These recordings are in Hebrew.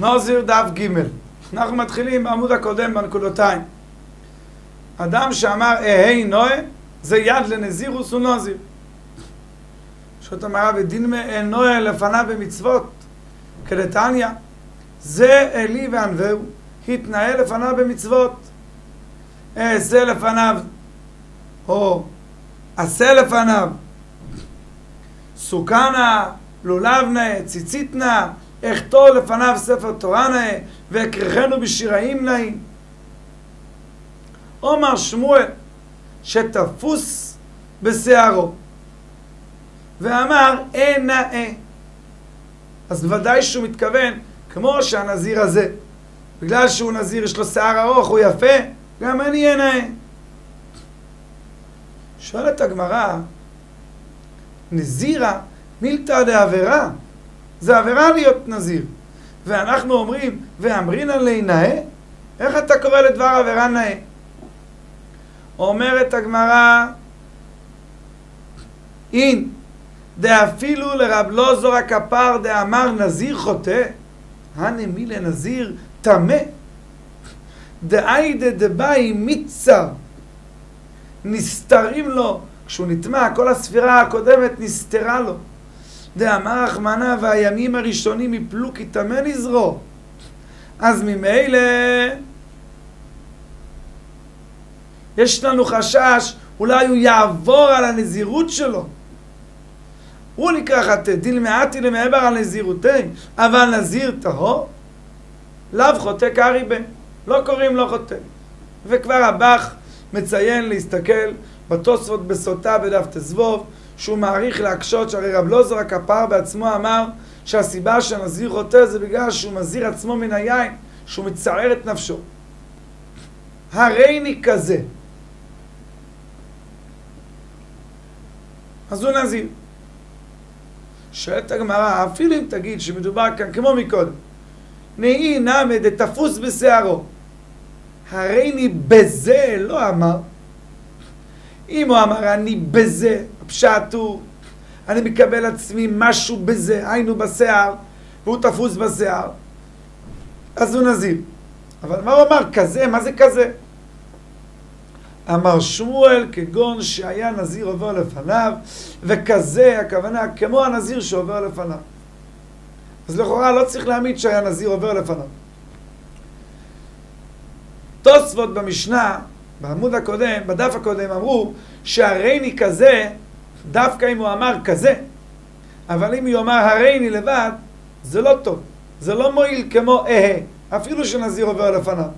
נוזיר דף ג' אנחנו מתחילים בעמוד הקודם בנקודותיים. אדם שאמר אהי נועה זה יד לנזירוס ונוזיר. שואלת המראה ודין נועה לפניו במצוות כדתניא זה אלי וענווהו התנהל לפניו במצוות אעשה לפניו או עשה לפניו סוכנה, לולבנה, ציציתנה, אכתוב לפניו ספר תורה נאה, ואקרחנו בשיראים נאים. עומר שמואל, שתפוס בשערו, ואמר, אה נאה. אז בוודאי שהוא מתכוון, כמו שהנזיר הזה, בגלל שהוא נזיר, יש לו שיער ארוך, הוא יפה, גם אני אהיה נאה. שואלת הגמרא, נזירה מילתא דעבירה. זה עבירה להיות נזיר. ואנחנו אומרים, ואמרינא לי נאה? איך אתה קורא לדבר עבירה נאה? אומרת הגמרא, אין, דאפילו לרב לוזור הכפר דאמר נזיר חוטא, הנמי לנזיר טמא, דאיידה דבאי מיצר, נסתרים לו, כשהוא נטמע, כל הספירה הקודמת נסתרה לו. דאמר רחמנא והימים הראשונים יפלו כי טמא נזרו. אז ממילא יש לנו חשש, אולי הוא יעבור על הנזירות שלו. הוא נקרא חטא, דילמאתי למעבר על נזירותי, אבל נזיר טהור, לאו חוטא קריבה, לא קוראים לו חוטא. וכבר הבח מציין להסתכל בתוספות בסוטה בדף תזבוב, שהוא מעריך להקשות, שהרי רב לוזר הכפר בעצמו אמר שהסיבה שהנזיר חוטא זה בגלל שהוא מזהיר עצמו מן היין, שהוא מצער את נפשו. הריני כזה. אז הוא נזיר. שואלת הגמרא, אפילו אם תגיד שמדובר כאן כמו מקודם, נהי נמי דתפוס בשערו, הריני בזה לא אמר, אם הוא אמר אני בזה, הפשט הוא, אני מקבל עצמי משהו בזה, היינו בשיער, והוא תפוס בשיער, אז הוא נזיר. אבל מה הוא אמר? כזה? מה זה כזה? אמר שמואל כגון שהיה נזיר עובר לפניו, וכזה הכוונה כמו הנזיר שעובר לפניו. אז לכאורה לא צריך להעמיד שהיה נזיר עובר לפניו. תוספות במשנה בעמוד הקודם, בדף הקודם, אמרו שהרייני כזה, דווקא אם הוא אמר כזה, אבל אם הוא אמר הרייני לבד, זה לא טוב. זה לא מועיל כמו אהה, אפילו שנזיר עובר לפניו.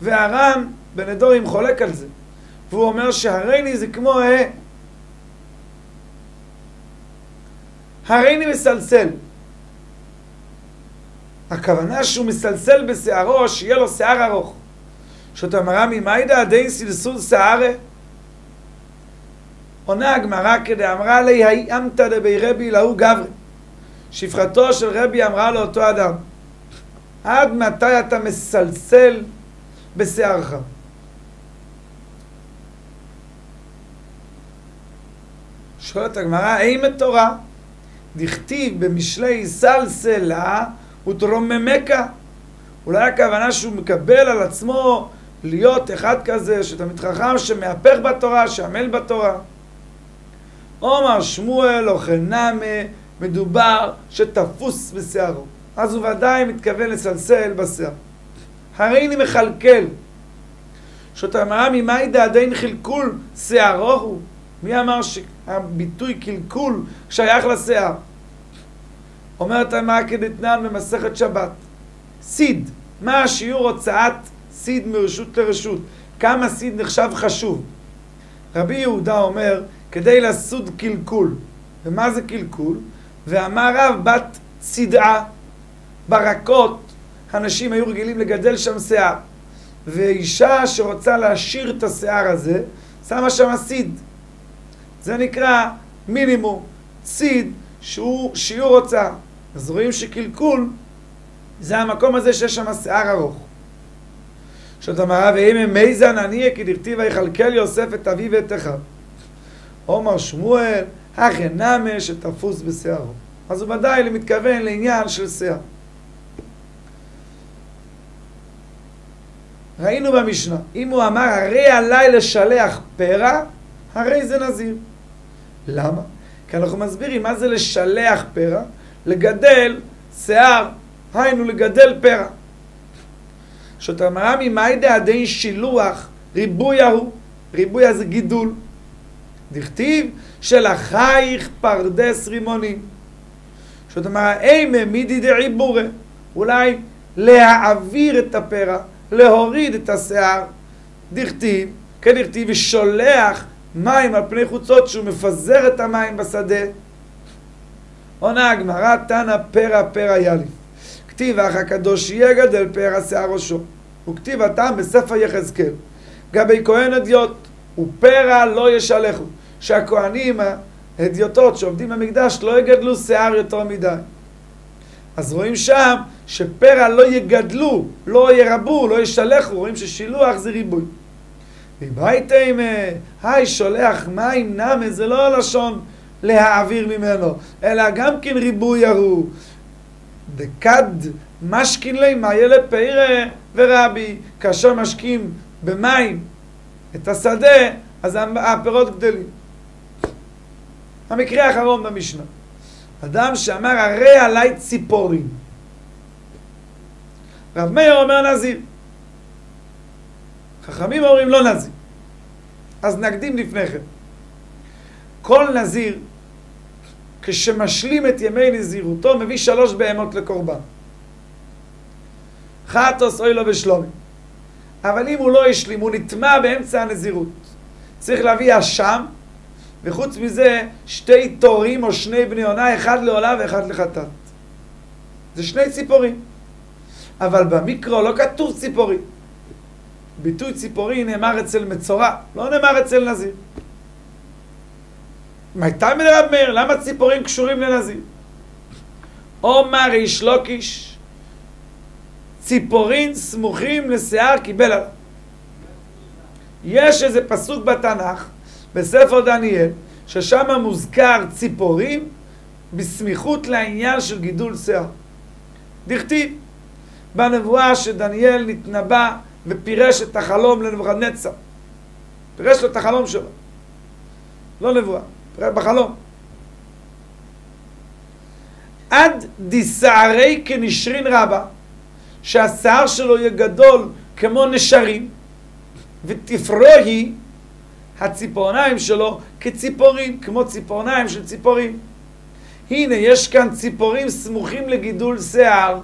והר"ן בנדורים חולק על זה, והוא אומר שהרייני זה כמו אהה. הרייני מסלסל. הכוונה שהוא מסלסל בשערו, שיהיה לו שיער ארוך. שאתה מראה ממיידא עדיין סלסול שערה? עונה הגמרא כדאמרה לי האמתא דבי רבי להוא גברי. שפחתו של רבי אמרה לאותו אדם, עד מתי אתה מסלסל בשערך? שואלת הגמרא, האם התורה דכתיב במשלי סלסלה ותרוממקה? אולי הכוונה שהוא מקבל על עצמו להיות אחד כזה, שתלמיד חכם שמהפך בתורה, שעמל בתורה. עומר שמואל או חנמה, מדובר שתפוס בשערו. אז הוא ודאי מתכוון לסלסל בשיער. הרי אני מכלכל. שאתה אמרה ממאי דעדיין חלקול שערו הוא. מי אמר שהביטוי קלקול שייך לשיער? אומרת המאה כדתנן במסכת שבת. סיד, מה השיעור הוצאת סיד מרשות לרשות? כמה סיד נחשב חשוב? רבי יהודה אומר, כדי לסוד קלקול. ומה זה קלקול? ואמר רב בת צדעה, ברקות, אנשים היו רגילים לגדל שם שיער. ואישה שרוצה להשאיר את השיער הזה, שמה שם סיד. זה נקרא מינימום, סיד שהוא שיעור הוצאה. אז רואים שקלקול זה המקום הזה שיש שם שיער ארוך. שאת אמרה, ואם הם מייזן עניה כי דכתיב ויכלכל יוסף את אביו ואת אחיו. עומר שמואל, אחי נמי שתפוס בשיערו. אז הוא ודאי לא מתכוון לעניין של שיער. ראינו במשנה, אם הוא אמר הרי עליי לשלח פרע, הרי זה נזיר. למה? כי אנחנו מסבירים מה זה לשלח פרע, לגדל שיער, היינו לגדל פרע. שאתה אומר, ממאי דעדי שילוח, ריבוי ההוא, ריבוי הזה גידול. דכתיב שלחייך פרדס רימונים. זאת אומרת, אימה מידי דעיבורה, אולי להעביר את הפרע, להוריד את השיער. דכתיב, כן דכתיב, ושולח מים על פני חוצות שהוא מפזר את המים בשדה. עונה הגמרא, תנא פרע פרע יאלי. כתיב אך הקדוש יגדל פרע שיער ראשו. וכתיב הטעם בספר יחזקאל. גבי כהן אדיוט, ופרע לא ישלחו. שהכהנים, האדיוטות שעובדים במקדש, לא יגדלו שיער יותר מדי. אז רואים שם שפרע לא יגדלו, לא ירבו, לא ישלחו, רואים ששילוח זה ריבוי. ובייתם, היי, שולח מים נמה, זה לא לשון להעביר ממנו, אלא גם כן ריבוי ירו. דקד משכין לי מה ילד פרא ורבי, כאשר משקים במים את השדה, אז הפירות גדלים. המקרה האחרון במשנה. אדם שאמר הרי עליי ציפורים. רב מאיר אומר נזיר. חכמים אומרים לא נזיר. אז נקדים לפני כן. כל נזיר, כשמשלים את ימי נזירותו, מביא שלוש בהמות לקורבן. חטוס אוי לו ושלומי. אבל אם הוא לא השלים, הוא נטמע באמצע הנזירות. צריך להביא אשם, וחוץ מזה שתי תורים או שני בני עונה, אחד לעולה ואחד לחטאת. זה שני ציפורים. אבל במיקרו לא כתוב ציפורים. ביטוי ציפורי נאמר אצל מצורע, לא נאמר אצל נזיר. מתי מלרב מאיר? למה ציפורים קשורים לנזיר? עומר איש לוקיש, ציפורין סמוכים לשיער קיבל עליו. יש איזה פסוק בתנ"ך, בספר דניאל, ששם מוזכר ציפורים בסמיכות לעניין של גידול שיער. דכתיב, בנבואה שדניאל נתנבא ופירש את החלום לנבוכדנצר. פירש לו את החלום שלו. לא נבואה, בחלום. עד דסערי כנשרין רבה, שהשיער שלו יהיה גדול כמו נשרים, ותפרועי הציפורניים שלו כציפורים, כמו ציפורניים של ציפורים. הנה, יש כאן ציפורים סמוכים לגידול שיער.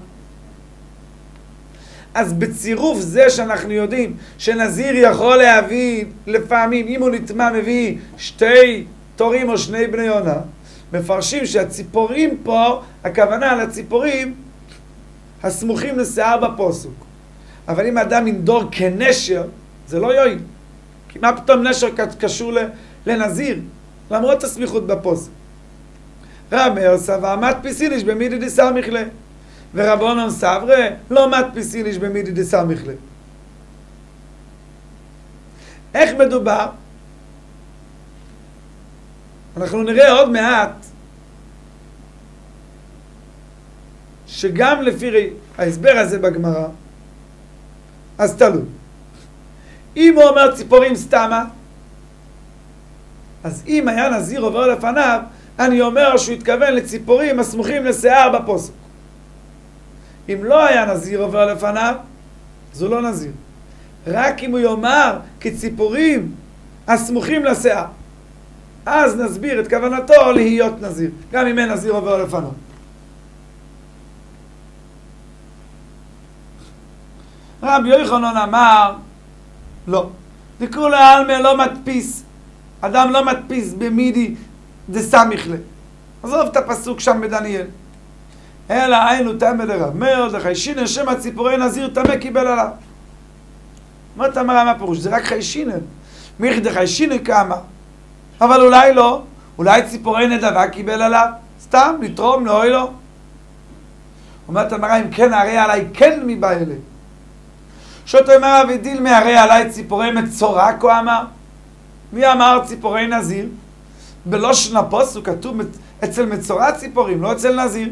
אז בצירוף זה שאנחנו יודעים שנזיר יכול להביא לפעמים, אם הוא נטמע מביא שתי תורים או שני בני עונה, מפרשים שהציפורים פה, הכוונה לציפורים הסמוכים לשיער בפוסוק. אבל אם אדם ינדור כנשר, זה לא יועיל. כי מה פתאום נשר קשור לנזיר, למרות הסמיכות בפוסק. רב מאיר סבא מדפיסיניש במידי דסמיכלה. ורבונון סברה לא מדפיסיניש במידי דסמיכלה. איך מדובר? אנחנו נראה עוד מעט שגם לפי ההסבר הזה בגמרא, אז תלוי. אם הוא אומר ציפורים סתמה, אז אם היה נזיר עובר לפניו, אני אומר שהוא התכוון לציפורים הסמוכים לשיער בפוסק. אם לא היה נזיר עובר לפניו, זו לא נזיר. רק אם הוא יאמר כציפורים הסמוכים לשיער. אז נסביר את כוונתו להיות נזיר, גם אם אין נזיר עובר לפניו. רבי יוחנן אמר, לא. דקרו לעלמה לא מדפיס. אדם לא מדפיס במידי דסמיכלה. עזוב את הפסוק שם בדניאל. אלא היינו תמה לרב מאיר דחיישינן שם הציפורי נזיר תמה קיבל עליו. מה אתה אומר מה הפירוש? זה רק חיישינן. מיכי דחיישינן כמה. אבל אולי לא. אולי ציפורי נדבה קיבל עליו. סתם, לתרום, לאוי לו. אומרת המראה, אם כן, הרי עליי כן מבא אלה. שוטו אמר אבי דילמי הרי עלי ציפורי מצורע כה אמר. מי אמר ציפורי נזיר? בלושן הפוסק כתוב אצל מצורע ציפורים, לא אצל נזיר.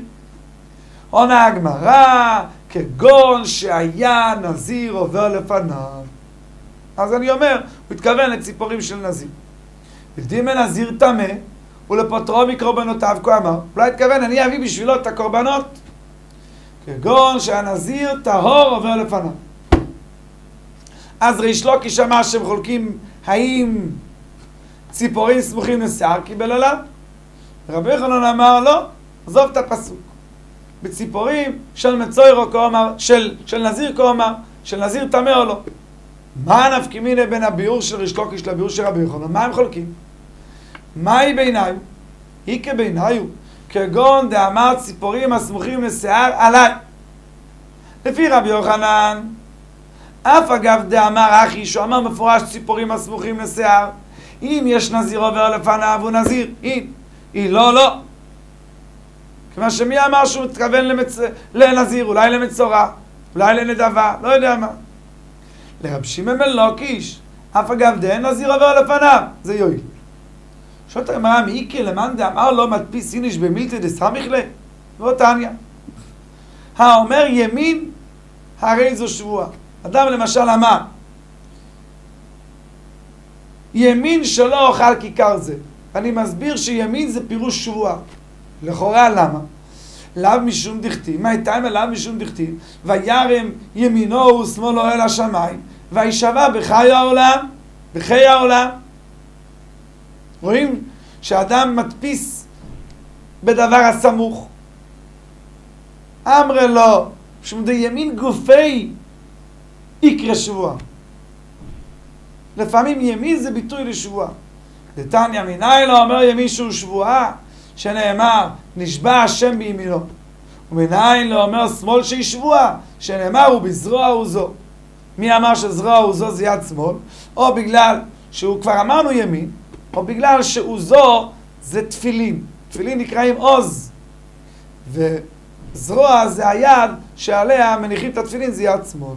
עונה הגמרא, כגון שהיה נזיר עובר לפניו. אז אני אומר, הוא התכוון לציפורים של נזיר. הקדים נזיר טמא ולפוטרו מקורבנותיו, כה אמר. אולי התכוון, אני אביא בשבילו את הקורבנות. כגון שהנזיר טהור עובר לפניו. אז ריש לוקיש אמר שהם חולקים האם ציפורים סמוכים לשיער קיבל עליו? רבי יוחנן אמר לא, עזוב את הפסוק. בציפורים של מצוירו כאומר, של, של נזיר כאומר, של נזיר טמא או לא. מה נפקא מיניה בין הביאור של ריש לוקיש לביאור של רבי יוחנן? מה הם חולקים? מהי בעיניו? היא כבעיניו, כגון דאמר ציפורים הסמוכים לשיער עליי. לפי רבי יוחנן, אף אגב דאמר אחי, שהוא אמר מפורש ציפורים הסמוכים לשיער, אם יש נזיר עובר לפניו הוא נזיר, אם, היא לא, לא. כיוון שמי אמר שהוא מתכוון למצ... לנזיר, אולי למצורע, אולי לנדבה, לא יודע מה. לרב שמעון בן לוקיש, אף אגב דאין נזיר עובר לפניו, זה יועיל. שואלת הגמרא, מאיקי למאן דאמר לא מדפיס איניש במילתא דסמיך לה? ועוד תניא. האומר ימין, הרי זו שבועה. אדם למשל אמר, ימין שלא אוכל כיכר זה. אני מסביר שימין זה פירוש שבועה. לכאורה למה? לאו משום דכתיב, מה הייתה עם לאו משום דכתיב, וירם ימינו ושמאלו אל השמיים, וישבע בחיי העולם, בחיי העולם. רואים שאדם מדפיס בדבר הסמוך. אמרה לו, שמודי ימין גופי יקרא שבועה. לפעמים ימין זה ביטוי לשבועה. דתניא מנין לא אומר ימין שהוא שבועה, שנאמר נשבע השם בימינו. ומנין לא אומר שמאל שהיא שבועה, שנאמר ובזרוע הוא זו. מי אמר שזרוע הוא זו זה יד שמאל? או בגלל שהוא כבר אמרנו ימין, או בגלל שעוזו זה תפילין. תפילין נקראים עוז. וזרוע זה היד שעליה מניחים את התפילין, זה יד שמאל.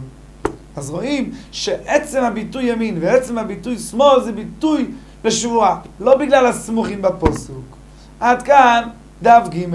אז רואים שעצם הביטוי ימין ועצם הביטוי שמאל זה ביטוי לשבועה, לא בגלל הסמוכים בפוסוק. עד כאן דף ג'